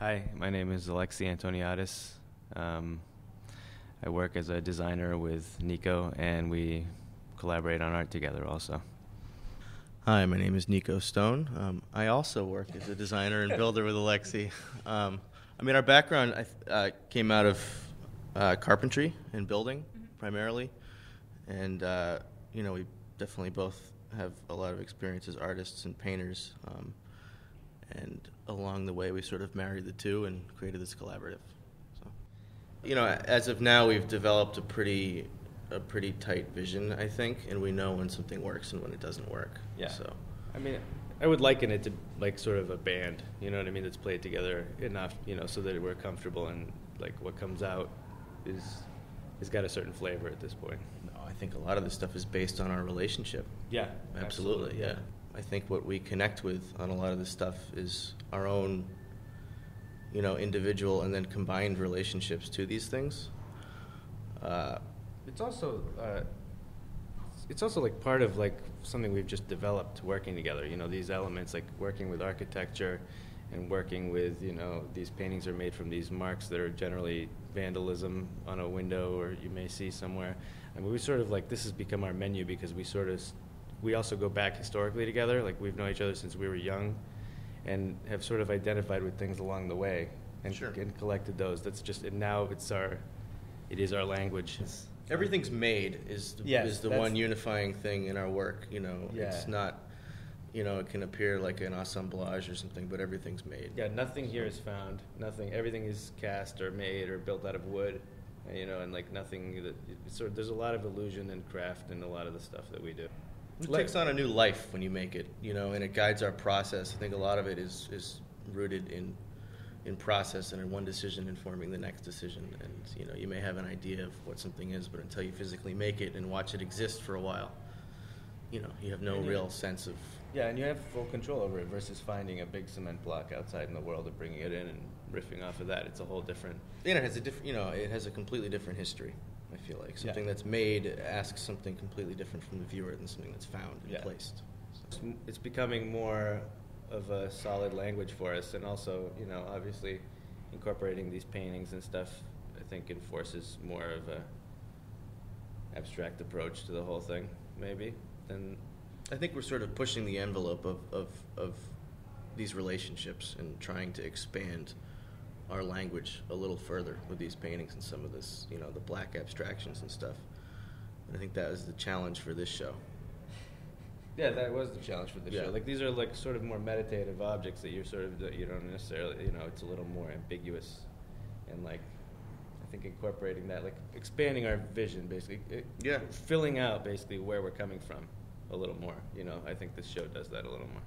Hi, my name is Alexi Antoniadis. Um, I work as a designer with Nico, and we collaborate on art together also. Hi, my name is Nico Stone. Um, I also work as a designer and builder with Alexi. Um, I mean, our background I th- uh, came out of uh, carpentry and building primarily, and uh, you know we definitely both have a lot of experience as artists and painters. Um, and along the way, we sort of married the two and created this collaborative. So, you know, as of now, we've developed a pretty a pretty tight vision, I think, and we know when something works and when it doesn't work. Yeah. So. I mean, I would liken it to like sort of a band, you know what I mean, that's played together enough, you know, so that we're comfortable and like what comes out is has got a certain flavor at this point. No, I think a lot of this stuff is based on our relationship. Yeah, Absolutely, yeah. I think what we connect with on a lot of this stuff is our own, you know, individual and then combined relationships to these things. Uh, It's also uh, it's also like part of like something we've just developed working together. You know, these elements like working with architecture and working with you know these paintings are made from these marks that are generally vandalism on a window or you may see somewhere. I mean, we sort of like this has become our menu because we sort of we also go back historically together. Like we've known each other since we were young, and have sort of identified with things along the way and, Sure. and collected those. That's just and now it's our it is our language. everything's made is the, Yes, is the one unifying thing in our work. You know, it's not, you know, it can appear like an assemblage or something, but everything's made. Yeah, nothing here is found. Nothing. Everything is cast or made or built out of wood. You know, and like nothing that sort of, there's a lot of illusion and craft in a lot of the stuff that we do. It takes on a new life when you make it, you know, and it guides our process. I think a lot of it is, is rooted in in process and in one decision informing the next decision. And you know, you may have an idea of what something is, but until you physically make it and watch it exist for a while, you know, you have no you- real sense of. Yeah, and you have full control over it versus finding a big cement block outside in the world and bringing it in and riffing off of that. It's a whole different. And it has a different, you know, it has a completely different history. I feel like Yeah. something that's made asks something completely different from the viewer than something that's found and Yeah. placed. It's, it's becoming more of a solid language for us, and also, you know, obviously, incorporating these paintings and stuff, I think enforces more of a abstract approach to the whole thing, maybe. Than I think we're sort of pushing the envelope of, of, of these relationships and trying to expand our language a little further with these paintings and some of this, you know, the black abstractions and stuff. And I think that was the challenge for this show. yeah, that was the challenge for the Yeah. show. Like these are like sort of more meditative objects that you're sort of that you don't necessarily, you know, it's a little more ambiguous, and like I think incorporating that, like expanding our vision, basically, it, Yeah. filling out basically where we're coming from a little more. You know, I think this show does that a little more.